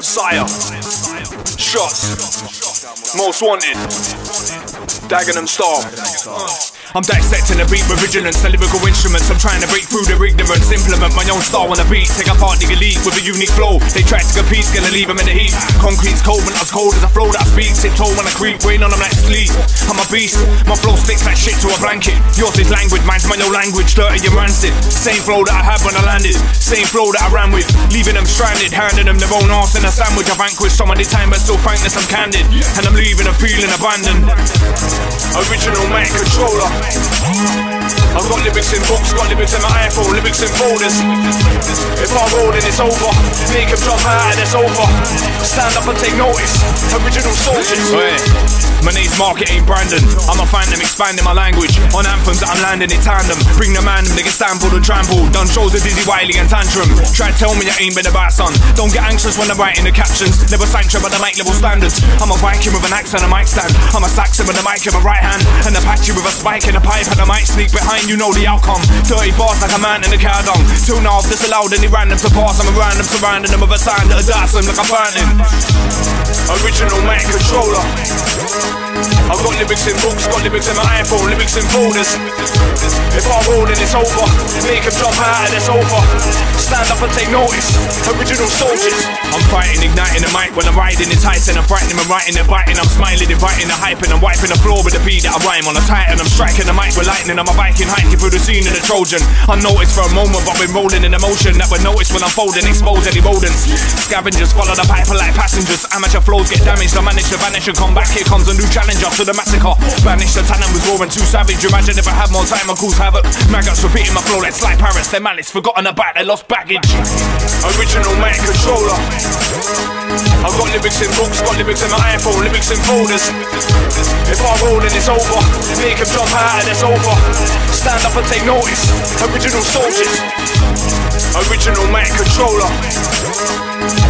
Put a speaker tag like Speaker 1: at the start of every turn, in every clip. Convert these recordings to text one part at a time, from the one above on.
Speaker 1: Syer. Shots. Mos Wanted. Dagenham Star. I'm dissecting the beat with vigilance and lyrical instruments. I'm trying to break through their ignorance, implement my own style on the beat. Take apart the elite with a unique flow. They try to compete, gonna leave them in the heat. Concrete's cold when I'm cold as a flow that I speak. Tiptoe when I creep, rain on them like sleep. I'm a beast, my flow sticks like shit to a blanket. Yours is language, mine's my no language, dirty and rancid. Same flow that I had when I landed, same flow that I ran with. Leaving them stranded, handing them their own arse in a sandwich. I vanquished some of the time, but still frankness, I'm candid. And I'm leaving them feeling abandoned. Original man controller. I've got lyrics in books, got lyrics in my iPhone, lyrics in folders. If I'm rolling, it's over. Make him drop out and it's over. Stand up and take notice. Original soldiers. My name's Mark, it ain't Brandon. I'm a phantom, expanding my language. On anthems that I'm landing in tandem. Bring the man, they get stampled and trampled. Done shows with Dizzee Wiley and Tantrum. Try to tell me I ain't been about son. Don't get anxious when I'm writing the captions. Never sanctioned by the mic level standards. I'm a Viking with an axe and a mic stand. I'm a Saxon with a mic in my right hand. And a patchy with a spike in a pipe. And I might sneak behind, you know the outcome. Dirty bars like a man in a cow dung. And a half disallowed any random to pass. I'm a random surrounding them with a sign that a dice them like a fountain. Original mic controller. Lyrics in books, got lyrics in my iPhone, lyrics in folders. If I'm rolling, it's over. Make him jump out and it's over. Stand up and take notice. Original soldiers. I'm fighting, igniting the mic when I'm riding. It's heights and I'm frightening, I'm writing, and biting. I'm smiling, inviting the hype, and I'm wiping the floor with the beat that I rhyme on. a tight and I'm striking the mic with lightning. I'm a Viking hiking through the scene in the Trojan. Unnoticed for a moment, but been rolling in emotion that we notice when I'm folding, expose any rodents. Scavengers follow the piper like passengers. Amateur flows get damaged. I manage to vanish and come back. Here comes a new challenger to the massacre. Banish the tannin was roaring too savage. Imagine if I had more time, I cause havoc. Maggots repeating my flow like sly parrots. Their malice forgotten about their lost baggage. Original man controller. I've got lyrics in books, got lyrics in my iPhone, lyrics in folders. If I'm rolling, it's over. Make him jump out and it's over. Stand up and take notice. Original soldiers. Original man controller.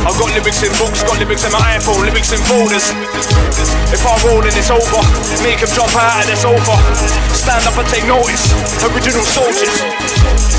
Speaker 1: I've got lyrics in books, got lyrics in my iPhone, lyrics in folders. If I'm rolling, it's over. Make him jump out and it's over. Stand up and take notice. Original soldiers.